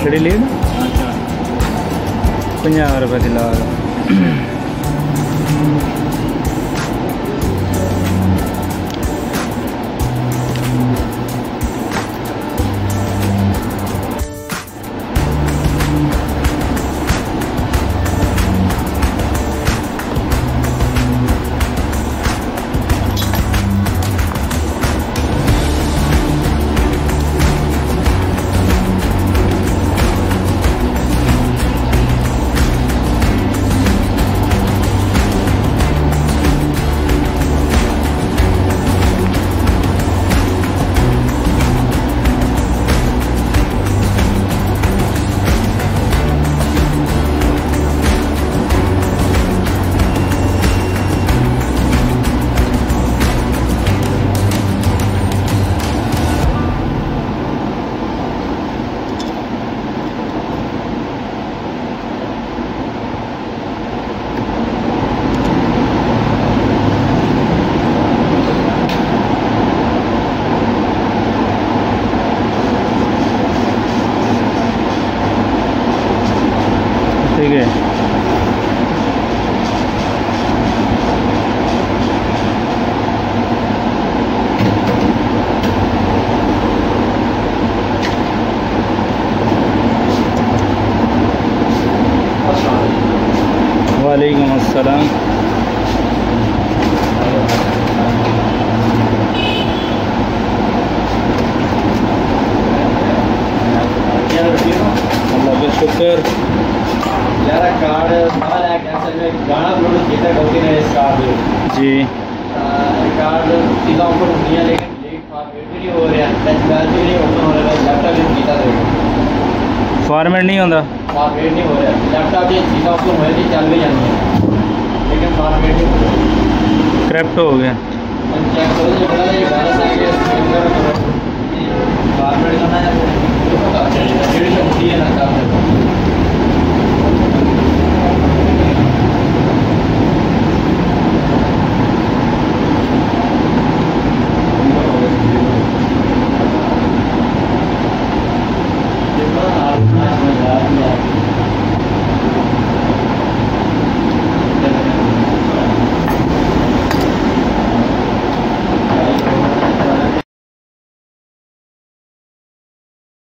చెడి లేదు కొంచెం అవరపతిలో अस्सलाम अल्लाह का शुक्र। यार कार्ड है कैंसिल में गाना अपलोड किया गलती ने इस कार्ड जी। कार्ड सीधा ऊपर होनी है लेकिन लेट फॉरवर्ड भी नहीं हो रहा टच बैल भी नहीं ओपन हो रहा लैपटॉप भी किया फॉर्मेट नहीं होता हो ये हो है हो क्रैप्टो हो गया चेक करो जो बड़ा ये वायरस है ये